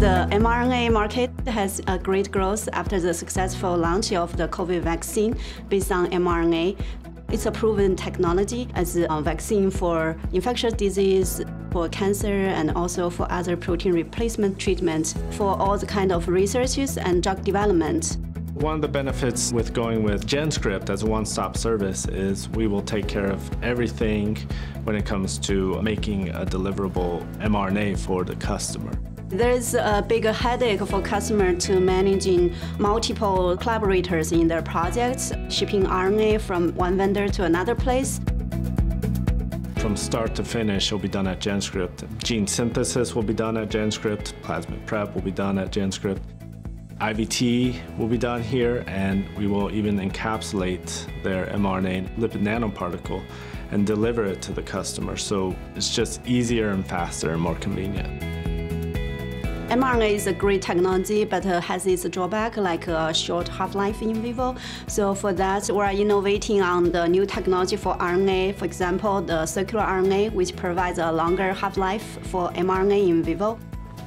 The mRNA market has a great growth after the successful launch of the COVID vaccine based on mRNA. It's a proven technology as a vaccine for infectious disease, for cancer, and also for other protein replacement treatments for all the kind of researches and drug development. One of the benefits with going with GenScript as a one-stop service is we will take care of everything when it comes to making a deliverable mRNA for the customer. There's a big headache for customer to managing multiple collaborators in their projects, shipping RNA from one vendor to another place. From start to finish, will be done at GenScript. Gene synthesis will be done at GenScript. Plasmid prep will be done at GenScript. IVT will be done here, and we will even encapsulate their mRNA lipid nanoparticle and deliver it to the customer. So it's just easier and faster and more convenient mRNA is a great technology, but uh, has its drawback like a short half-life in vivo. So for that, we're innovating on the new technology for RNA, for example, the circular RNA, which provides a longer half-life for mRNA in vivo.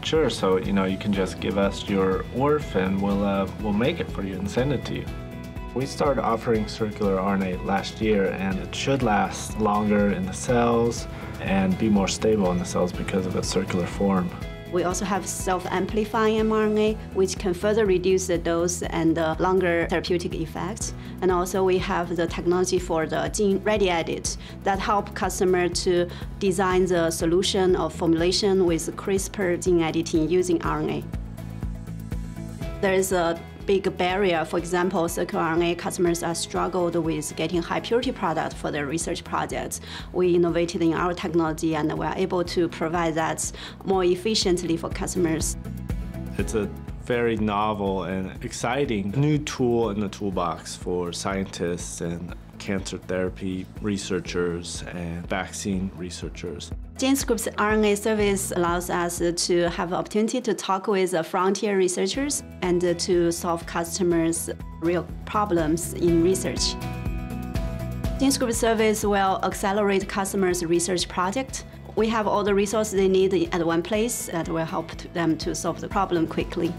Sure, so you know you can just give us your ORF and we'll, uh, we'll make it for you and send it to you. We started offering circular RNA last year and it should last longer in the cells and be more stable in the cells because of its circular form. We also have self-amplifying mRNA, which can further reduce the dose and the longer therapeutic effects. And also we have the technology for the gene ready edit that help customer to design the solution of formulation with CRISPR gene editing using RNA. There is a big barrier. For example, circular RNA customers are struggled with getting high purity product for their research projects. We innovated in our technology and we are able to provide that more efficiently for customers. It's a very novel and exciting new tool in the toolbox for scientists and cancer therapy researchers and vaccine researchers. GenScript's RNA service allows us to have opportunity to talk with frontier researchers and to solve customers' real problems in research. GenScript service will accelerate customers' research project. We have all the resources they need at one place that will help them to solve the problem quickly.